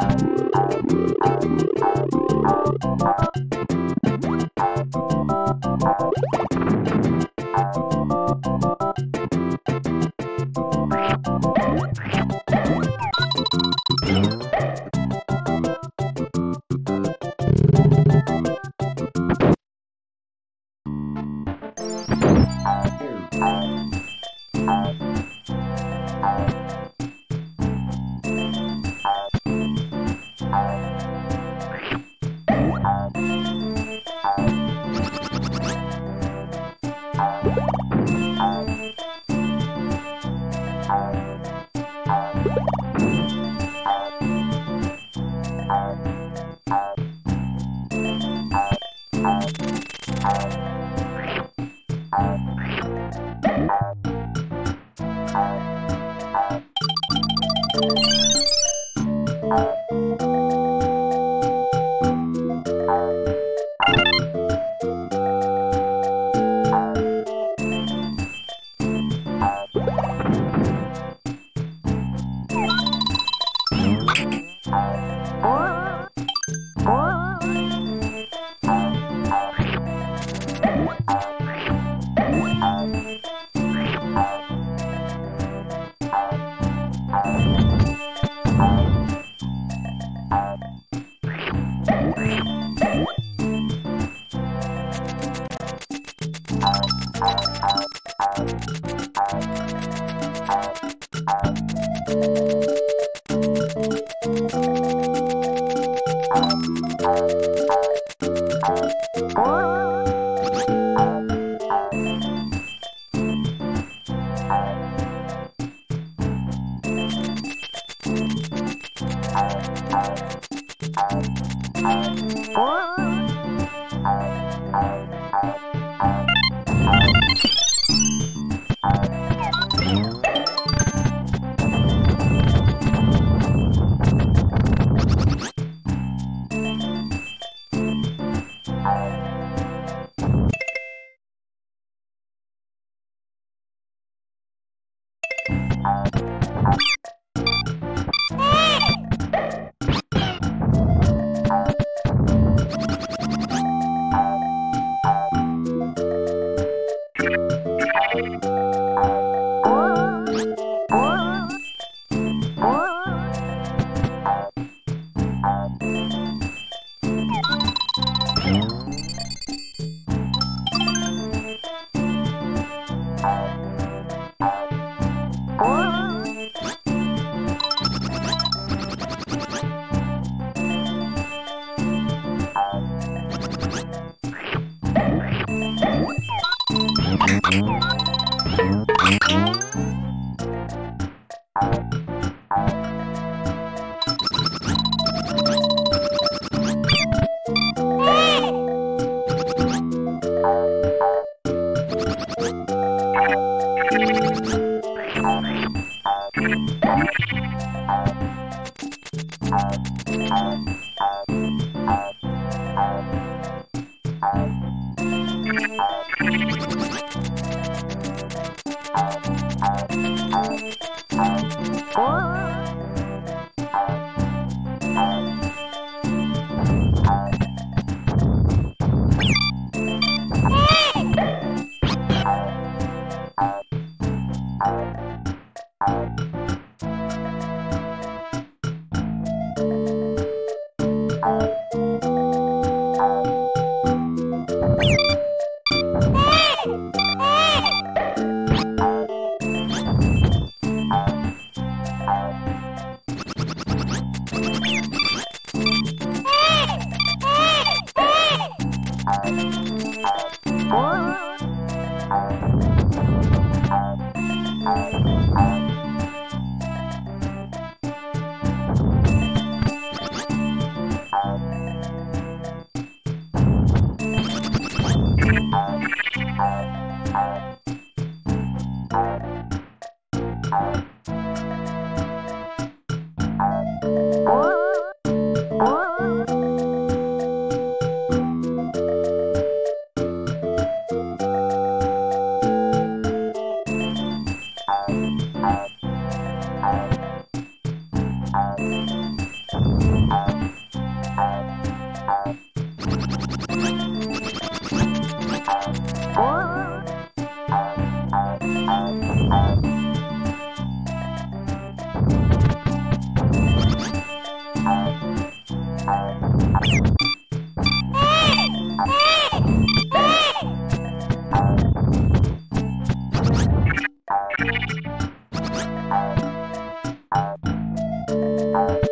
Thank you. Música 哦 Bye.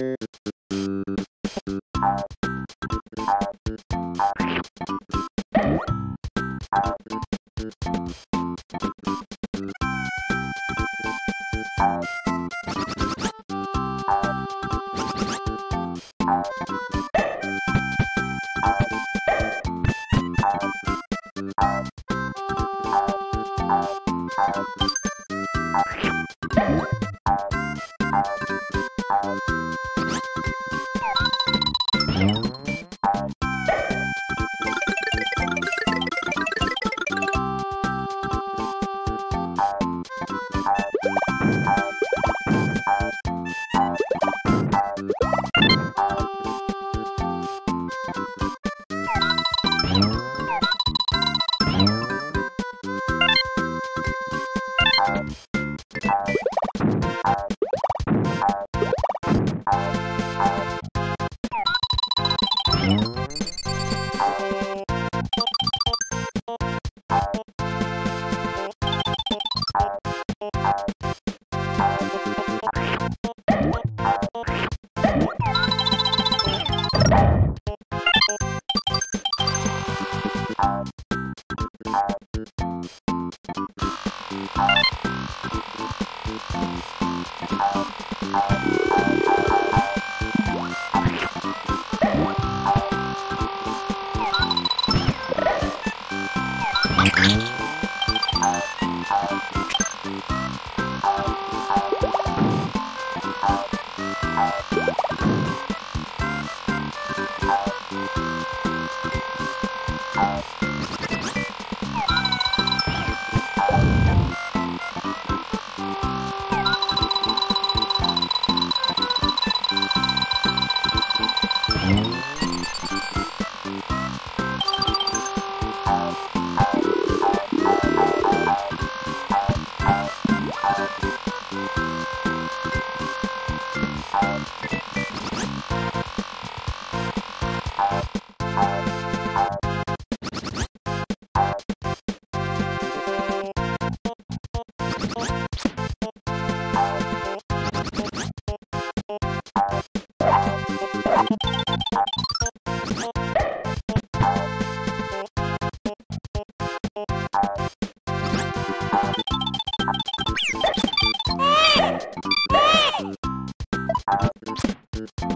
Thank you. out.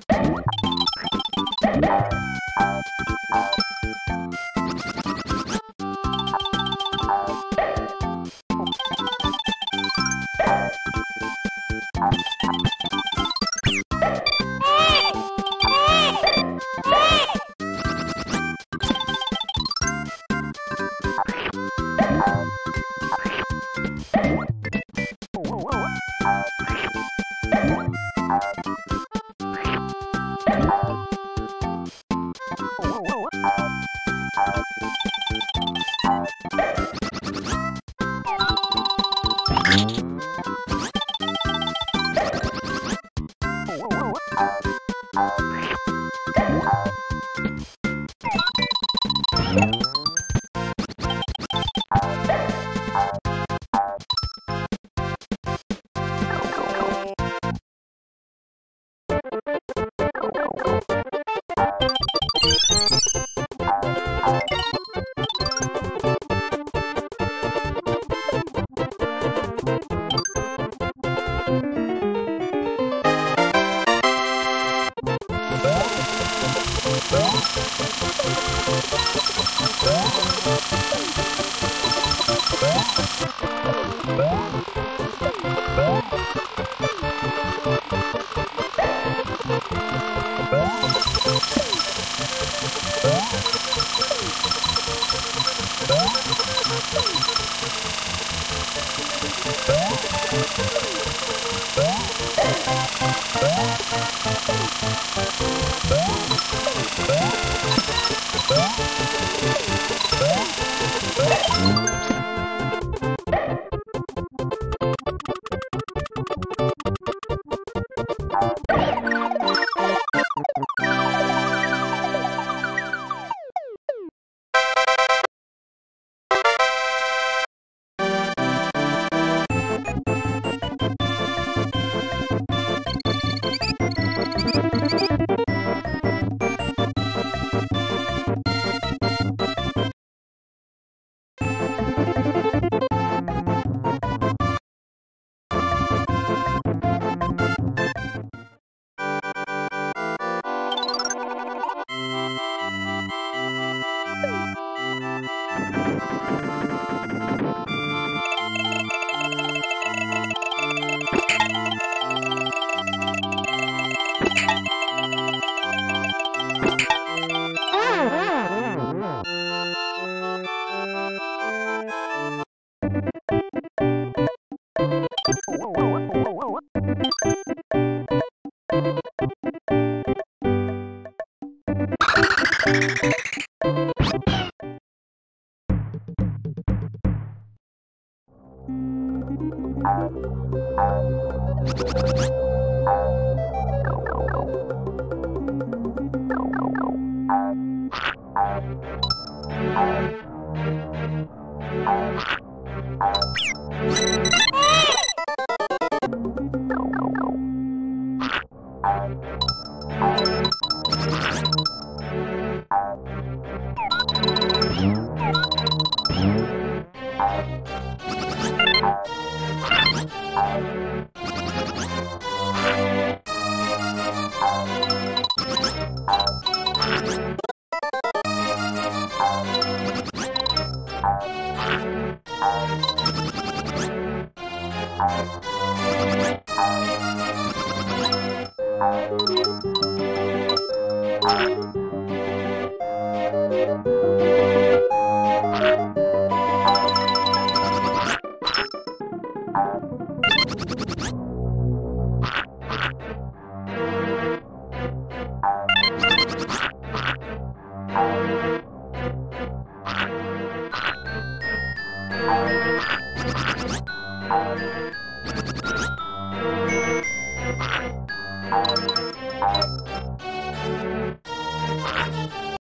You